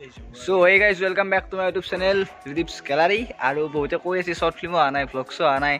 চ' এই guys welcome back to my YouTube channel ৰিদিপছ gallery আৰু বহুতে কৈ আছিল শ্বৰ্ট ফিল্মো অহা নাই ভ্লগছো অহা নাই।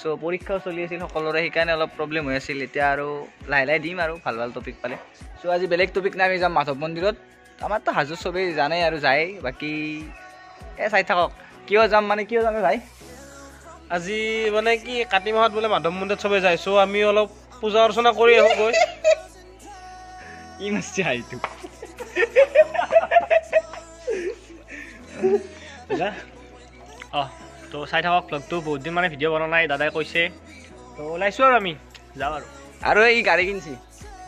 চ' পৰীক্ষাও চলি আছিল সকলোৰে সেইকাৰণে অলপ প্ৰব্লেম হৈ আছিল। এতিয়া আৰু লাহে লাহে দিম আৰু ভাল ভাল টপিক পালে। চ' আজি বেলেগ টপিক নাই আমি যাম মাধৱ মন্দিৰত। আমাৰতো হাজো চবেই জানেই আৰু যায় বাকী এই চাই থাকক। কিয় যাম মানে কিয় যাম ভাই? আজি মানে কি কাতি মাহত বোলে মাধৱ মন্দিৰত চবে যায় চ' আমি অলপ পূজা অৰ্চনা কৰি আহোঁ গৈ কি মাছছে হাইটো অঁ তো চাই থাকক ভ্লগটো বহুত দিন মানে ভিডিঅ' বনোৱা নাই দাদাই কৈছে। তো ওলাইছোঁ আৰু আমি যাওঁ আৰু। আৰু এই গাড়ী কিনছি।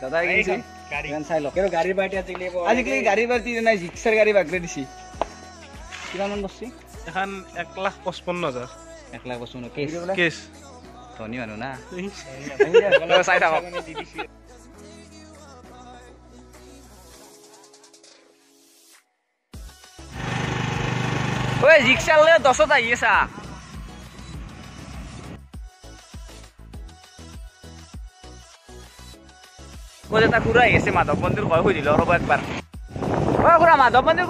দাদাই কিনছি। গাড়ী। ইমান চাই লওক। গাড়ীৰ বাৰ্টি আজিকালি আজিকালি গাড়ীৰ বাৰ্টি নাই জিক্সাৰ গাড়ী বাগৰে দিছি। কিমানমান বস্তু এখন এক লাখ পঁচপন্ন হাজাৰ। এক লাখ কেছ। কেছ। ধনী মানুহ না। চাই থাকক। ঐ ৰিক্সা লৈ দহত আহি আছা ক'ত এটা আহি আছে মাধৱ মন্দিৰ কয় ৰ'ব একবাৰ। অ মাধৱ মন্দিৰ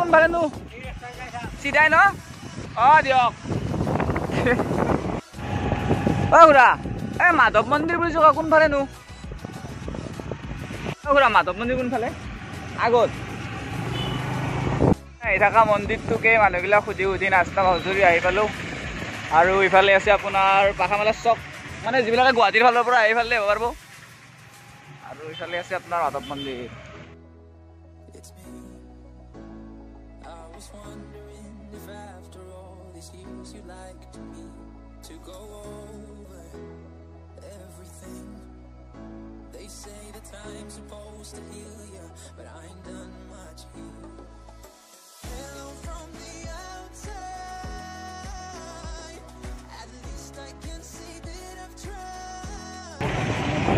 চিধাই ন? অ দিয়ক। অ খুৰা এই মাধৱ মন্দিৰ বুলি কোনফালেনো অ খুৰা মাধৱ মন্দিৰ কোনফালে? আগত। আহি থকা মন্দিৰটোকে মানুহবিলাক সুধি সুধি নাস্তা মজুৰি আহি পালো। আৰু ইফালে আছে আপোনাৰ পাখামালাৰ চক। মানে যিবিলাকে গুৱাহাটীৰ ফালৰ পৰা আহি পালে হব পাৰিব। আৰু ইফালে আছে আপোনাৰ মাধৱ মন্দিৰ।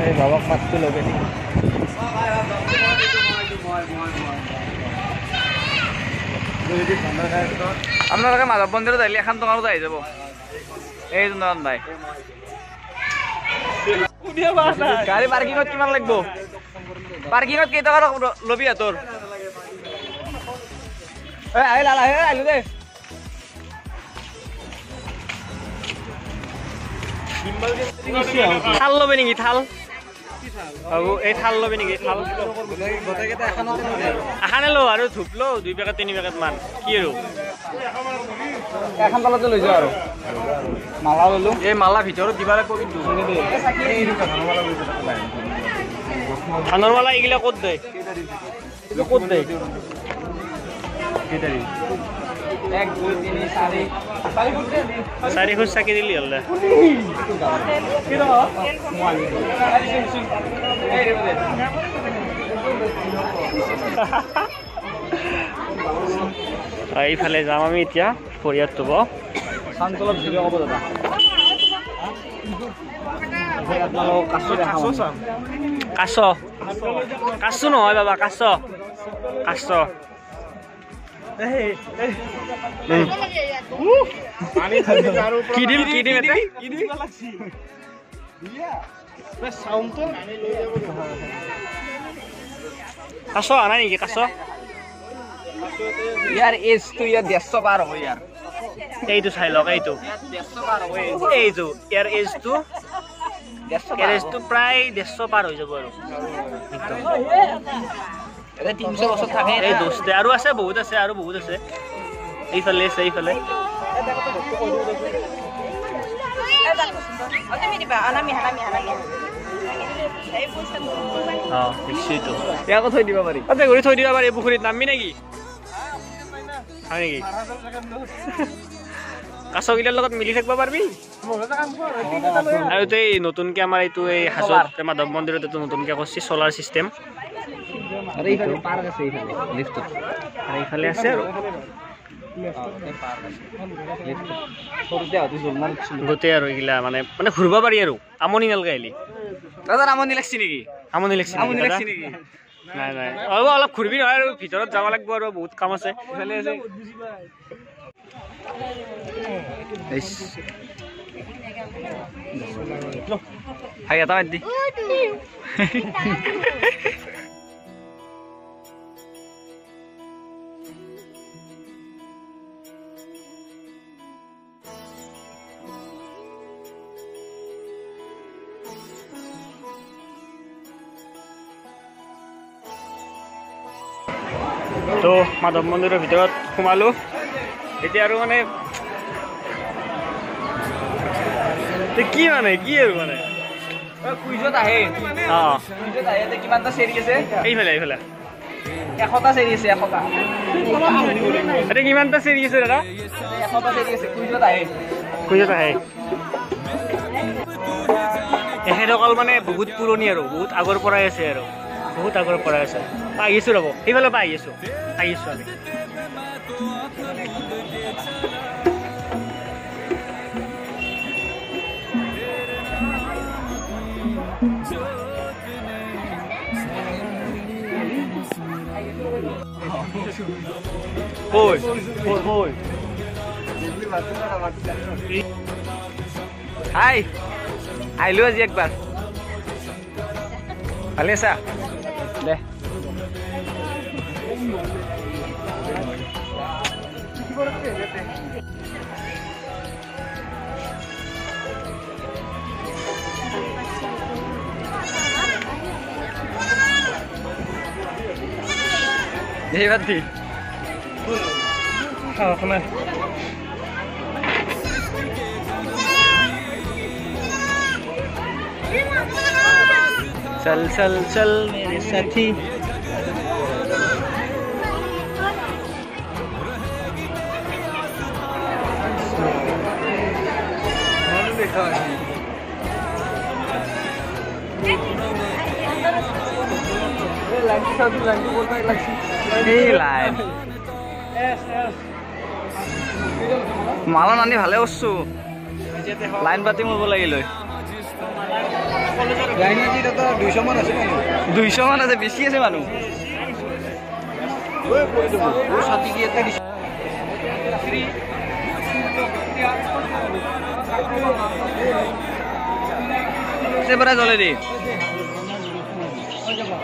এই বাবাক মাতটো ল'বে নেকি? আপোনালোকে মাধৱ মন্দিৰত আহিলে এখন দোকানত আহি যাব। এই দোকান ভাই গাড়ী পাৰ্কিঙত কিমান লাগিব? পাৰ্কিঙত কেইটকা ৰ- ল'বি তোৰ? আহিল আহিলো দেই। থাল ল'বি নেকি থাল? হ'ব এই থাল ল'বি নেকি? থাল। এখানে ল আৰু? ধূপ ল দুই পেকেট তিনি পেকেট মান। কি আৰু? এখন তলতে লৈ যাওঁ আৰু। মালা ল'লো এই মালা ভিতৰত দিবা লাগিব কিন্তু। ধানৰ মালা এইগিলা ক'ত দে ক'ত দে এক দুই তিনি চাৰি। খোজ চাকি দিলি হ'ল। এইফালে যাম আমি এতিয়া থব চাউণ্ডটো অলপ জোৰে ক'ব দাদা। কাছ। কাছ নহয় বাবা কাছ। কাছ। কি দিম কি দিম এতে কাছ আনা নেকি কাছ ইয়াৰ এজটো ইয়াৰ ডেৰশ পাৰ হ'ব ইয়াৰ এইটো চাই লওক এইটো এইটো ইয়াৰ এজটো এজটো প্ৰায় ডেৰশ পাৰ হৈ যাব আৰু তিনিশ বছৰ থাকে এই দোষতে আৰু আছে বহুত আছে আৰু বহুত আছে। এইফালে আছে এইফালে। থৈ দিব পাৰি। পুখুৰীত নামি নেকি হয় নেকি? কাছকেইটাৰ লগত মিলি থাকিব পাৰিবি? আৰু এই নতুনকে আমাৰ এইটো এই হাজত মাধৱ মন্দিৰত এইটো নতুনকে কৰিছে চলাৰ চিষ্টেম আৰু এইফালে পাৰ্ক আছে এইফালে লিফ্টত আৰু এইফালে আছে আৰু সৰুতে হয়তো জোলনা দিছিলোঁ গোটেই আৰু এইগিলা মানে মানে ঘূৰিব পাৰি আৰু আমনি নালগে আহিলি দাদাৰ আমনি লাগছি নেকি আমনি লাগিছে আমনি? লাগছি নেকি নাই নাই অলপ অলপ ঘূৰিবি নহয় আৰু ভিতৰত যাব লাগিব আৰু বহুত কাম আছে। হাই এটা দি মাধৱ মন্দিৰৰ ভিতৰত সোমালোঁ। এতিয়া আৰু মানে কি মানে কি আৰু মানে? কুইজত আহে। অঁ। কুইজত আহে এতিয়া কিমানটা চেৰি আছে? এইফালে এইফালে। এশটা চেৰি আছে এশটা। এতিয়া কিমানটা চেৰি আছে দাদা? এশটা চেৰি আছে কুইজত আহে। খুজত আহে। এখেতসকল মানে বহুত পুৰণি আৰু বহুত আগৰ পৰাই আছে আৰু। বহুত আগৰ পৰাই আছে। আহিছোঁ ৰ'ব। সেইফালৰ পৰা আহি আছোঁ আহিছোঁ আমি। আহিলো আজি একবাৰ। ভালে আছা? यही बात थी हाँ, अपना। चल चल चल मेरे साथी। देखा এই লাইন মালা নানি ভালে কৰছো। লাইন পাতি মৰিব লাগিল। দুইশ মান আছে বেছি আছে মানুহ। জ্বলে দি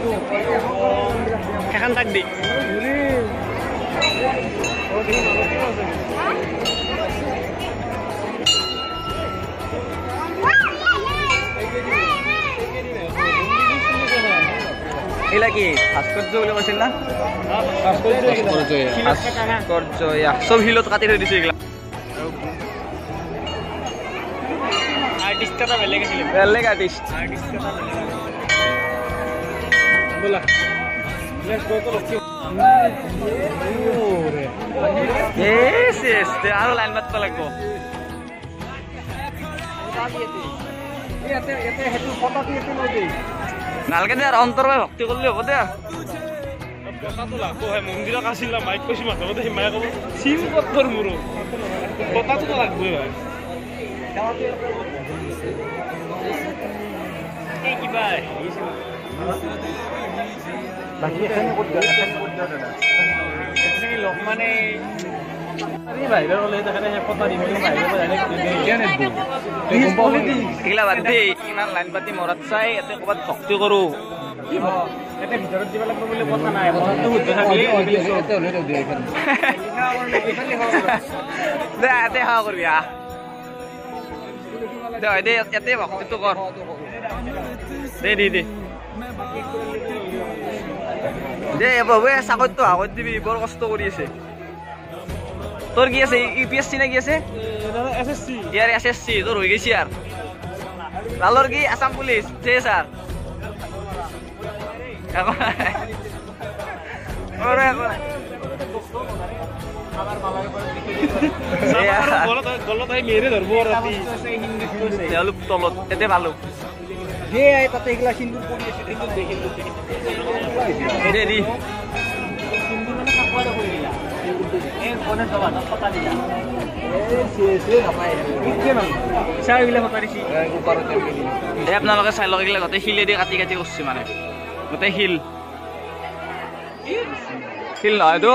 লাগি আছে লৈছো সেইখন তাক দি এইলা কি? ভাস্কৰ্য বুলি কৈছিল না? ভাস্কৰ্য এয়া চব শিলত কাটি থৈ দিছে এইগিলা। আৰ্টিষ্ট এটা বেলেগ আছিলে। বেলেগ আৰ্টিষ্ট আৰ্টিষ্ট আৰু লাইন মাতিব লাগিব নালগে দে আৰু অন্তৰ ভক্তি কৰিলে হ'ব দে হে মন্দিৰত আছিল না মাইক কৈছি মাধৱতে সি মায়ে ক'ব চিম মোৰো লাগবই ভাই কিবা বাকী এখানে ক'ত গ'ল? এখিনি লগ মানে? বাহিৰৰ গ'লে তেখেতে সেই ফটা দিব এইগিলা বাদ দেই ইমান লাইন পাতি মৰাত চাই ইয়াতে ক'ৰবাত ভক্তি কৰোঁ। ইয়াতে ভিতৰত দিব লাগিব বুলি কথা নাই কথাটো শুদ্ধ থাকিলে দে ইয়াতে সেৱা কৰিবি আহ। দে হয় দে ইয়াতে ভক্তিটো কৰ। দে দি দে। দে বাবুৱে চাকৰিটো আগত দিবি বৰ কষ্ট কৰি আছে। তোৰ কি আছে ইউ পি এছ চি নে কি আছে? ইয়াৰ এছ এছ চি তোৰ হৈ গৈছে আৰু লালৰ কি আছাম পুলিচ? J sir. ভালো দে দি চাইবিলাক ফটা দিছি দে আপোনালোকে চাই লওক এইগিলা গোটেই শিলেদি কাটি কাটি কৰিছে মানে গোটেই শিল শিল নহয়তো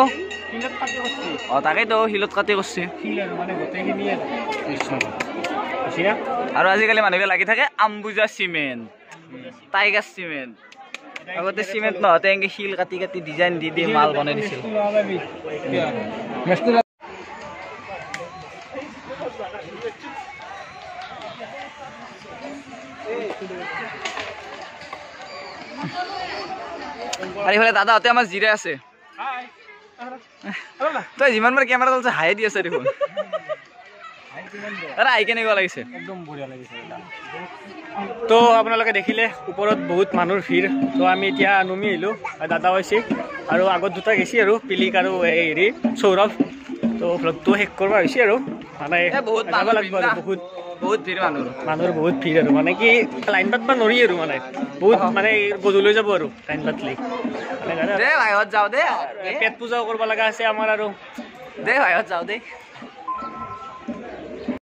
অঁ তাকেইতো শিলত কাটি কৰিছে আৰু আজিকালি মানুহবিলাক লাগি থাকে আম্বুজা চিমেণ্ট। Tiger cement. আগতে চিমেণ্ট নহওঁতে এনেকৈ শিল কাটি কাটি ডিজাইন দি দি মাল বনাই দিছিল। আৰু ইফালে দাদাহঁতে আমাৰ জিৰাই আছে। তই যিমান বাৰ কেমেৰা চলছে হাঁহে দি আছে দেখোন। দাদা আহি কেনেকুৱা লাগিছে? একদম বঢ়িয়া লাগিছে তো আপোনালোকে দেখিলে ওপৰত বহুত মানুহৰ ভিৰ। তো আমি এতিয়া নুমি আহিলোঁ দাদা হৈছে। আৰু আগত দুটা গেছি আৰু পিলিক আৰু হেৰি সৌৰভ। তো ভ্লগটো শেষ কৰিব হৈছে আৰু। মানে বহুত যাব লাগিব আৰু। বহুত। বহুত ভিৰ মানুহ। মানুহৰ বহুত ভিৰ আৰু। মানে কি লাইন পাতবা নৰি আৰু মানে। বহুত মানে গধূলি যাব আৰু লাইন পাতলি। মানে জানা? দে ভাইহঁত যাওঁ দে। পেট পূজাও কৰিব লগা আছে আমাৰ আৰু। দে ভাইহঁত যাওঁ দেই